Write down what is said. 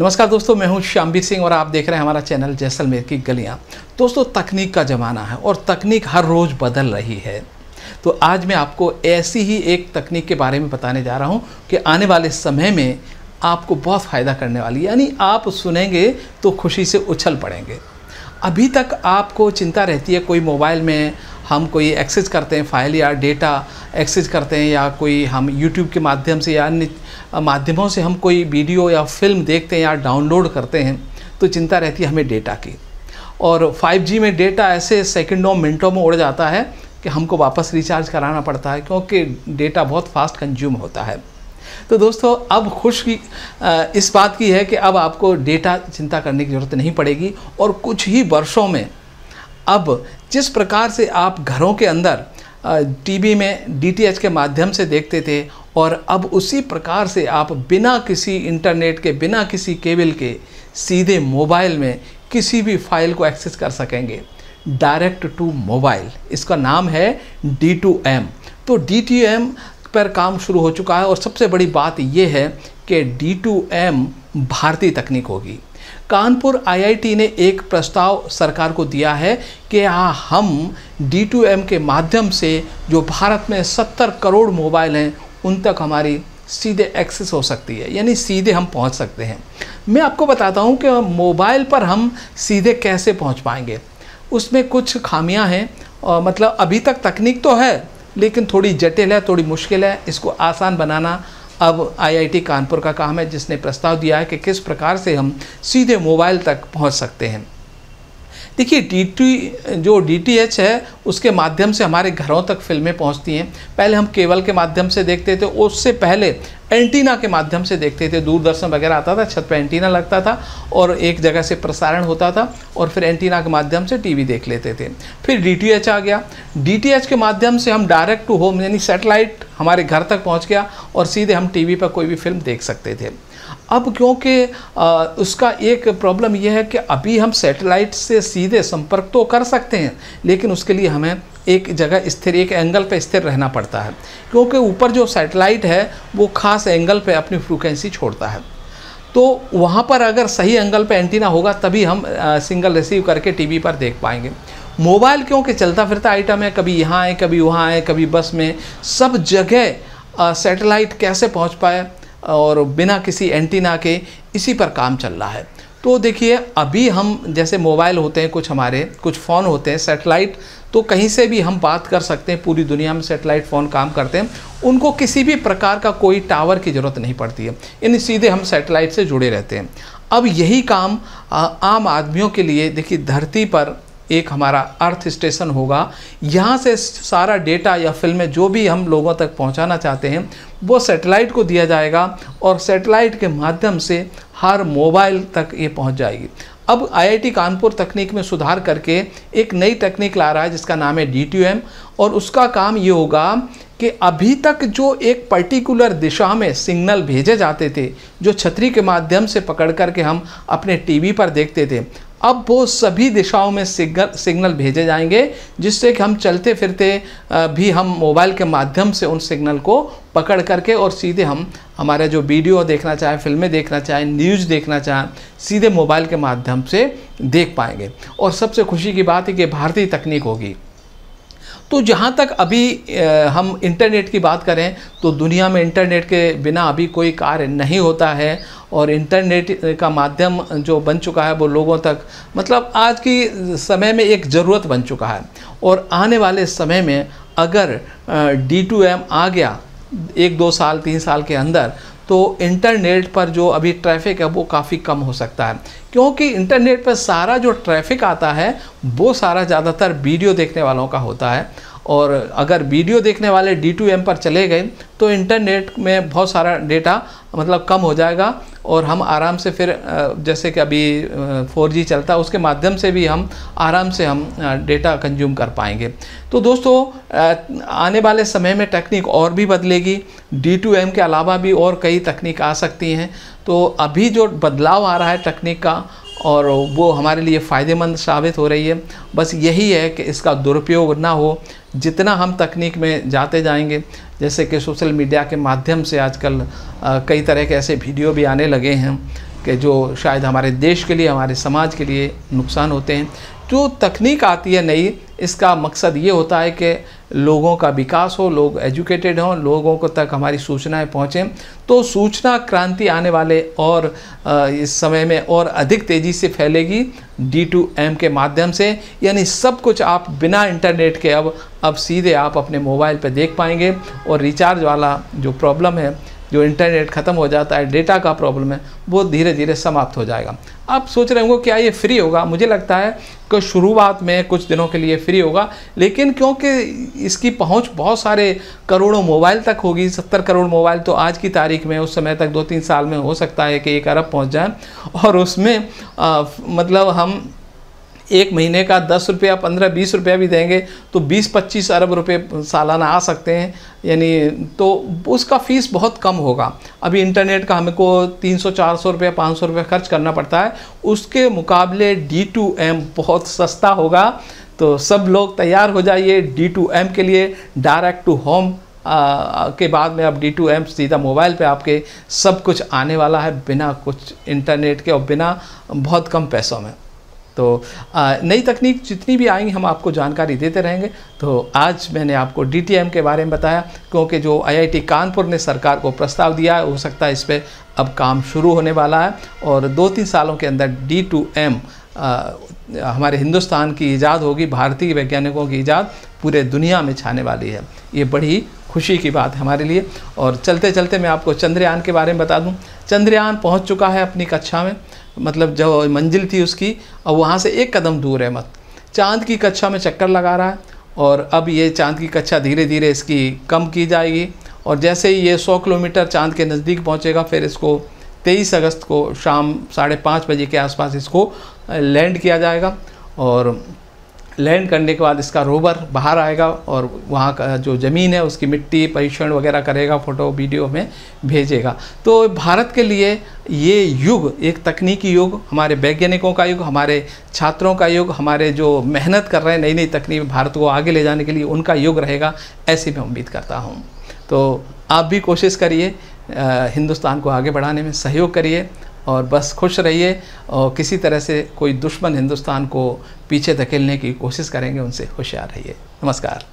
नमस्कार दोस्तों, मैं हूँ श्यामवीर सिंह और आप देख रहे हैं हमारा चैनल जैसलमेर की गलियाँ। दोस्तों, तकनीक का ज़माना है और तकनीक हर रोज़ बदल रही है। तो आज मैं आपको ऐसी ही एक तकनीक के बारे में बताने जा रहा हूँ कि आने वाले समय में आपको बहुत फ़ायदा करने वाली यानी आप सुनेंगे तो खुशी से उछल पड़ेंगे। अभी तक आपको चिंता रहती है कोई मोबाइल में हम कोई एक्सेस करते हैं, फ़ाइल या डेटा एक्सेस करते हैं या कोई हम यूट्यूब के माध्यम से या अन्य माध्यमों से हम कोई वीडियो या फ़िल्म देखते हैं या डाउनलोड करते हैं तो चिंता रहती है हमें डेटा की। और 5G में डेटा ऐसे सेकंडों, मिनटों में उड़ जाता है कि हमको वापस रिचार्ज कराना पड़ता है क्योंकि डेटा बहुत फास्ट कंज्यूम होता है। तो दोस्तों, अब खुश की इस बात की है कि अब आपको डेटा चिंता करने की ज़रूरत नहीं पड़ेगी और कुछ ही वर्षों में अब जिस प्रकार से आप घरों के अंदर टीवी में डीटीएच के माध्यम से देखते थे और अब उसी प्रकार से आप बिना किसी इंटरनेट के, बिना किसी केबल के सीधे मोबाइल में किसी भी फ़ाइल को एक्सेस कर सकेंगे। Direct to mobile. इसका नाम है डी टू एम तो डी टी एम पर काम शुरू हो चुका है और सबसे बड़ी बात यह है कि डी टू एम भारतीय तकनीक होगी। कानपुर आईआईटी ने एक प्रस्ताव सरकार को दिया है कि हाँ हम डी के माध्यम से जो भारत में 70 करोड़ मोबाइल हैं, उन तक हमारी सीधे एक्सेस हो सकती है, यानी सीधे हम पहुँच सकते हैं। मैं आपको बताता हूँ कि मोबाइल पर हम सीधे कैसे पहुँच पाएँगे। उसमें कुछ खामियाँ हैं और मतलब अभी तक तकनीक तो है, लेकिन थोड़ी जटिल है, थोड़ी मुश्किल है, इसको आसान बनाना अब आईआईटी कानपुर का काम है, जिसने प्रस्ताव दिया है कि किस प्रकार से हम सीधे मोबाइल तक पहुँच सकते हैं। देखिए डी जो डीटीएच है, उसके माध्यम से हमारे घरों तक फ़िल्में पहुँचती हैं। पहले हम केबल के माध्यम से देखते थे, उससे पहले एंटीना के माध्यम से देखते थे। दूरदर्शन वगैरह आता था, छत पर एंटीना लगता था और एक जगह से प्रसारण होता था और फिर एंटीना के माध्यम से टीवी देख लेते थे। फिर डी आ गया। डीटीएच के माध्यम से हम डायरेक्ट टू होम यानी सेटेलाइट हमारे घर तक पहुँच गया और सीधे हम टीवी पर कोई भी फ़िल्म देख सकते थे। अब क्योंकि उसका एक प्रॉब्लम यह है कि अभी हम सैटेलाइट से सीधे संपर्क तो कर सकते हैं लेकिन उसके लिए हमें एक जगह स्थिर एक एंगल पर स्थिर रहना पड़ता है। क्योंकि ऊपर जो सैटेलाइट है वो खास एंगल पे अपनी फ्रिक्वेंसी छोड़ता है। तो वहाँ पर अगर सही एंगल पे एंटीना होगा तभी हम आ, सिंगल रिसीव करके टीवी पर देख पाएँगे। मोबाइल क्योंकि चलता फिरता आइटम है कभी यहाँ आए कभी वहाँ आए कभी बस में सब जगह सैटेलाइट कैसे पहुँच पाए और बिना किसी एंटीना के इसी पर काम चल रहा है। तो देखिए, अभी हम जैसे मोबाइल होते हैं, कुछ हमारे, कुछ फ़ोन होते हैं, सेटेलाइट तो कहीं से भी हम बात कर सकते हैं, पूरी दुनिया में सेटेलाइट फ़ोन काम करते हैं। उनको किसी भी प्रकार का कोई टावर की ज़रूरत नहीं पड़ती है। इन सीधे हम सेटेलाइट से जुड़े रहते हैं। अब यही काम आम आदमियों के लिए, देखिए, धरती पर एक हमारा अर्थ स्टेशन होगा। यहाँ से सारा डेटा या फ़िल्में जो भी हम लोगों तक पहुँचाना चाहते हैं, वो सेटेलाइट को दिया जाएगा और सेटेलाइट के माध्यम से हर मोबाइल तक ये पहुँच जाएगी। अब आईआईटी कानपुर तकनीक में सुधार करके एक नई तकनीक ला रहा है, जिसका नाम है डी और उसका काम ये होगा कि अभी तक जो एक पर्टिकुलर दिशा में सिग्नल भेजे जाते थे, जो छतरी के माध्यम से पकड़ करके हम अपने टीवी पर देखते थे अब वो सभी दिशाओं में सिग्नल सिग्नल भेजे जाएँगे, जिससे कि हम चलते फिरते भी हम मोबाइल के माध्यम से उन सिग्नल को पकड़ करके और सीधे हम, हमारे जो वीडियो देखना चाहें, फ़िल्में देखना चाहें, न्यूज़ देखना चाहें, सीधे मोबाइल के माध्यम से देख पाएँगे। और सबसे खुशी की बात है कि भारतीय तकनीक होगी। तो जहाँ तक अभी हम इंटरनेट की बात करें तो दुनिया में इंटरनेट के बिना अभी कोई कार्य नहीं होता है और इंटरनेट का माध्यम जो बन चुका है वो लोगों तक मतलब आज की समय में एक ज़रूरत बन चुका है। और आने वाले समय में अगर डी टू एम आ गया एक दो साल, तीन साल के अंदर तो इंटरनेट पर जो अभी ट्रैफ़िक है वो काफ़ी कम हो सकता है। क्योंकि इंटरनेट पर सारा जो ट्रैफ़िक आता है, वो सारा ज़्यादातर वीडियो देखने वालों का होता है। और अगर वीडियो देखने वाले डी टू एम पर चले गए तो इंटरनेट में बहुत सारा डेटा मतलब कम हो जाएगा और हम आराम से फिर जैसे कि अभी फोर जी चलता है उसके माध्यम से भी हम आराम से हम डेटा कंज्यूम कर पाएँगे। तो दोस्तों आने वाले समय में टेक्निक और भी बदलेगी। डी टू एम के अलावा भी और कई तकनीक आ सकती हैं। तो अभी जो बदलाव आ रहा है टेक्निक का और वो हमारे लिए फ़ायदेमंद साबित हो रही है। बस यही है कि इसका दुरुपयोग ना हो। जितना हम तकनीक में जाते जाएँगे, जैसे कि सोशल मीडिया के माध्यम से आजकल कई तरह के ऐसे वीडियो भी आने लगे हैं कि जो शायद हमारे देश के लिए, हमारे समाज के लिए नुकसान होते हैं। जो तकनीक आती है नई, इसका मकसद ये होता है कि लोगों का विकास हो, लोग एजुकेटेड हों, लोगों को तक हमारी सूचनाएँ पहुँचें तो सूचना क्रांति आने वाले और इस समय में और अधिक तेज़ी से फैलेगी डी टू एम के माध्यम से। यानी सब कुछ आप बिना इंटरनेट के अब अब सीधे आप अपने मोबाइल पर देख पाएँगे और रिचार्ज वाला जो प्रॉब्लम है, जो इंटरनेट ख़त्म हो जाता है, डेटा का प्रॉब्लम है, वो धीरे धीरे समाप्त हो जाएगा। आप सोच रहे होंगे क्या ये फ्री होगा। मुझे लगता है कि शुरुआत में कुछ दिनों के लिए फ्री होगा लेकिन क्योंकि इसकी पहुँच बहुत सारे करोड़ों मोबाइल तक होगी सत्तर करोड़ मोबाइल तो आज की तारीख में उस समय तक दो तीन साल में हो सकता है कि एक अरब पहुँच जाए। और उसमें आ, मतलब हम एक महीने का दस रुपया, पंद्रह, बीस रुपया भी देंगे तो बीस, पच्चीस अरब रुपये सालाना आ सकते हैं। यानी तो उसका फ़ीस बहुत कम होगा। अभी इंटरनेट का हमको तीन सौ, चार सौ रुपया, पाँच सौ रुपया खर्च करना पड़ता है। उसके मुकाबले डी टू एम बहुत सस्ता होगा। तो सब लोग तैयार हो जाइए डी टू एम के लिए। डायरेक्ट टू होम के बाद में अब डी टू एम सीधा मोबाइल पे आपके सब कुछ आने वाला है। बिना कुछ इंटरनेट के और बिना बहुत कम पैसों में। तो नई तकनीक जितनी भी आएँगी हम आपको जानकारी देते रहेंगे। तो आज मैंने आपको डीटीएम के बारे में बताया, क्योंकि जो आईआईटी कानपुर ने सरकार को प्रस्ताव दिया है, हो सकता है इस पर अब काम शुरू होने वाला है। और दो तीन सालों के अंदर डी टू एम हमारे हिंदुस्तान की ईजाद होगी, भारतीय वैज्ञानिकों की ईजाद पूरे दुनिया में छाने वाली है। ये बड़ी खुशी की बात है हमारे लिए। और चलते चलते मैं आपको चंद्रयान के बारे में बता दूँ। चंद्रयान पहुँच चुका है अपनी कक्षा में। मतलब जो मंजिल थी उसकी, अब वहाँ से एक कदम दूर है मत। चाँद की कक्षा में चक्कर लगा रहा है और अब ये चाँद की कक्षा धीरे धीरे इसकी कम की जाएगी। और जैसे ही ये 100 किलोमीटर चाँद के नज़दीक पहुँचेगा, फिर इसको 23 अगस्त को शाम साढ़े पाँच बजे के आसपास इसको लैंड किया जाएगा और लैंड करने के बाद इसका रोवर बाहर आएगा और वहाँ का जो ज़मीन है उसकी मिट्टी, परीक्षण वगैरह करेगा, फ़ोटो, वीडियो में भेजेगा। तो भारत के लिए ये युग एक तकनीकी युग, हमारे वैज्ञानिकों का युग, हमारे छात्रों का युग, हमारे जो मेहनत कर रहे हैं नई नई तकनीक भारत को आगे ले जाने के लिए उनका युग रहेगा, ऐसी मैं उम्मीद करता हूँ। तो आप भी कोशिश करिए हिंदुस्तान को आगे बढ़ाने में सहयोग करिए और बस खुश रहिए और किसी तरह से कोई दुश्मन हिंदुस्तान को पीछे धकेलने की कोशिश करेंगे, उनसे होशियार रहिए। नमस्कार।